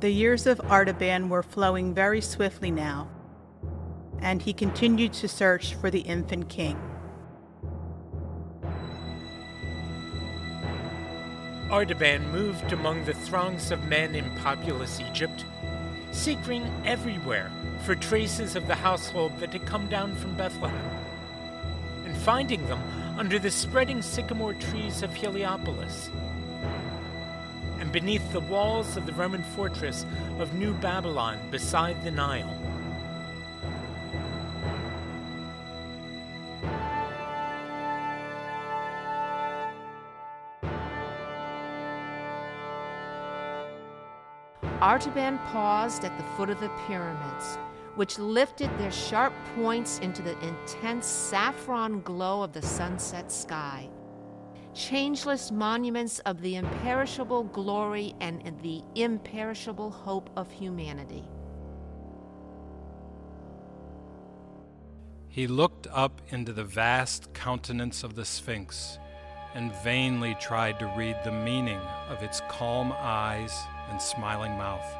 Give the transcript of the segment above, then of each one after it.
The years of Artaban were flowing very swiftly now, and he continued to search for the infant king. Artaban moved among the throngs of men in populous Egypt, seeking everywhere for traces of the household that had come down from Bethlehem, and finding them under the spreading sycamore trees of Heliopolis, beneath the walls of the Roman fortress of New Babylon beside the Nile. Artaban paused at the foot of the pyramids, which lifted their sharp points into the intense saffron glow of the sunset sky. Changeless monuments of the imperishable glory and the imperishable hope of humanity. He looked up into the vast countenance of the Sphinx and vainly tried to read the meaning of its calm eyes and smiling mouth.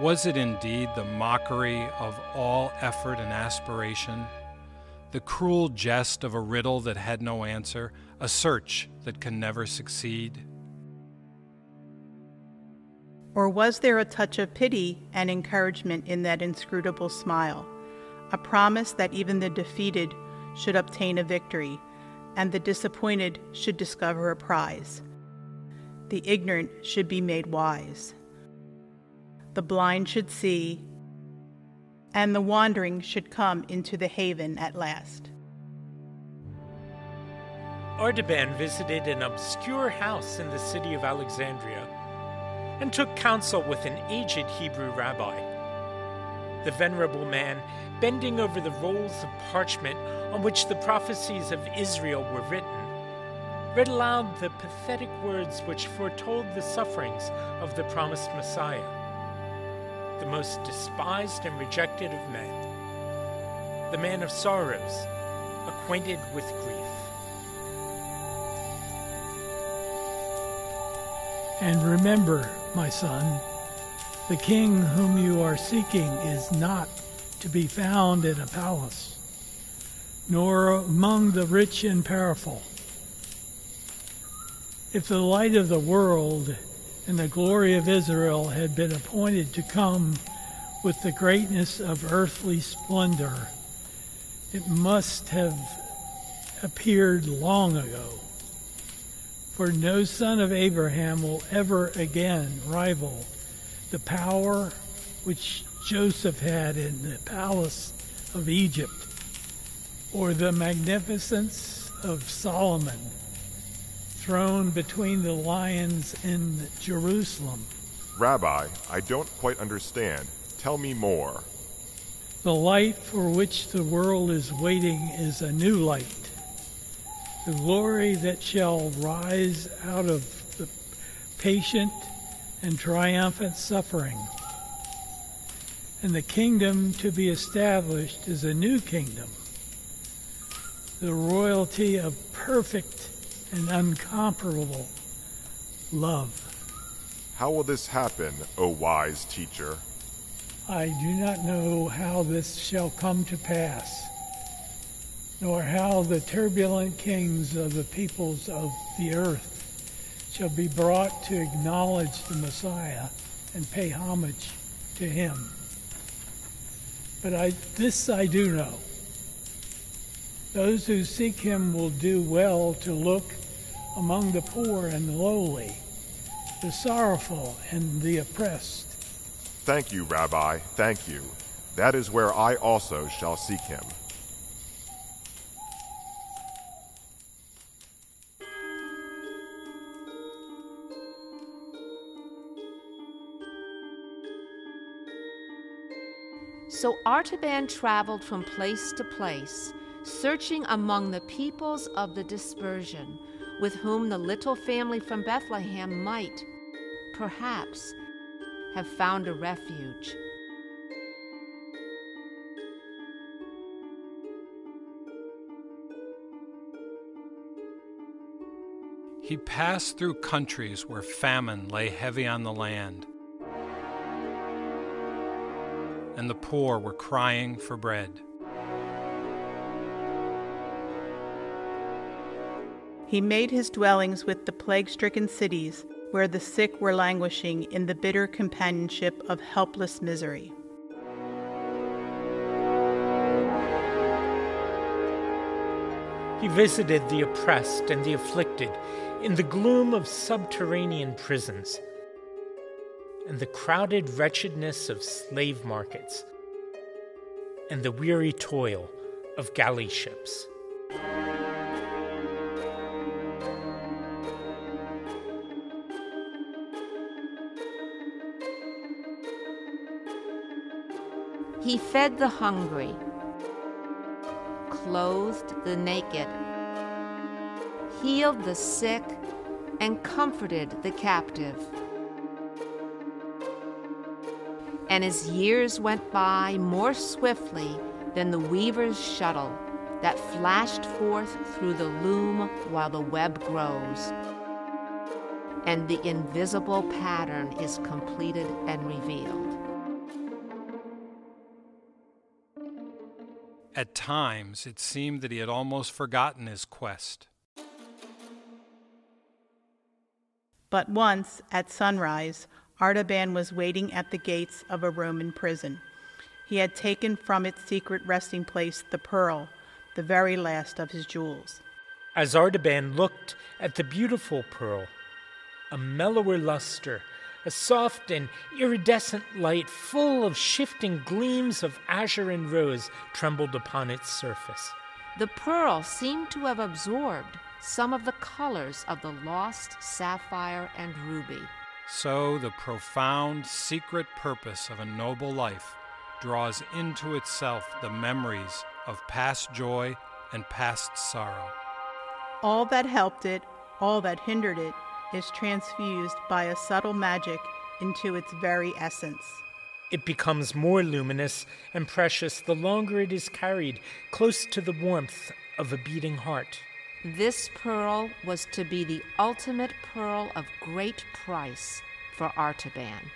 Was it indeed the mockery of all effort and aspiration, the cruel jest of a riddle that had no answer, a search that can never succeed? Or was there a touch of pity and encouragement in that inscrutable smile, a promise that even the defeated should obtain a victory, and the disappointed should discover a prize? the ignorant should be made wise. The blind should see, and the wandering should come into the haven at last. Artaban visited an obscure house in the city of Alexandria and took counsel with an aged Hebrew rabbi. The venerable man, bending over the rolls of parchment on which the prophecies of Israel were written, read aloud the pathetic words which foretold the sufferings of the promised Messiah, the most despised and rejected of men, the man of sorrows, acquainted with grief. And remember, my son, the king whom you are seeking is not to be found in a palace, nor among the rich and powerful if the light of the world and the glory of Israel had been appointed to come with the greatness of earthly splendor, it must have appeared long ago. For no son of Abraham will ever again rival the power which Joseph had in the palace of Egypt, or the magnificence of Solomon thrown between the lions in Jerusalem. Rabbi, I don't quite understand. Tell me more. The light for which the world is waiting is a new light. The glory that shall rise out of the patient and triumphant suffering. And the kingdom to be established is a new kingdom, the royalty of perfect and uncomparable love. How will this happen, O wise teacher? I do not know how this shall come to pass, nor how the turbulent kings of the peoples of the earth shall be brought to acknowledge the Messiah and pay homage to him. But I, this I do know. Those who seek him will do well to look among the poor and the lowly, the sorrowful and the oppressed. Thank you, Rabbi, thank you. That is where I also shall seek him. So Artaban traveled from place to place, searching among the peoples of the dispersion with whom the little family from Bethlehem might, perhaps, have found a refuge. He passed through countries where famine lay heavy on the land, and the poor were crying for bread. He made his dwellings with the plague stricken cities, where the sick were languishing in the bitter companionship of helpless misery. He visited the oppressed and the afflicted in the gloom of subterranean prisons and the crowded wretchedness of slave markets and the weary toil of galley ships. He fed the hungry, clothed the naked, healed the sick, and comforted the captive. And as years went by more swiftly than the weaver's shuttle that flashed forth through the loom while the web grows, and the invisible pattern is completed and revealed. At times, it seemed that he had almost forgotten his quest. But once, at sunrise, Artaban was waiting at the gates of a Roman prison. He had taken from its secret resting place the pearl, the very last of his jewels. As Artaban looked at the beautiful pearl, a mellower luster a soft and iridescent light full of shifting gleams of azure and rose trembled upon its surface. The pearl seemed to have absorbed some of the colors of the lost sapphire and ruby. So the profound, secret purpose of a noble life draws into itself the memories of past joy and past sorrow. All that helped it, all that hindered it, is transfused by a subtle magic into its very essence. It becomes more luminous and precious the longer it is carried close to the warmth of a beating heart. This pearl was to be the ultimate pearl of great price for Artaban.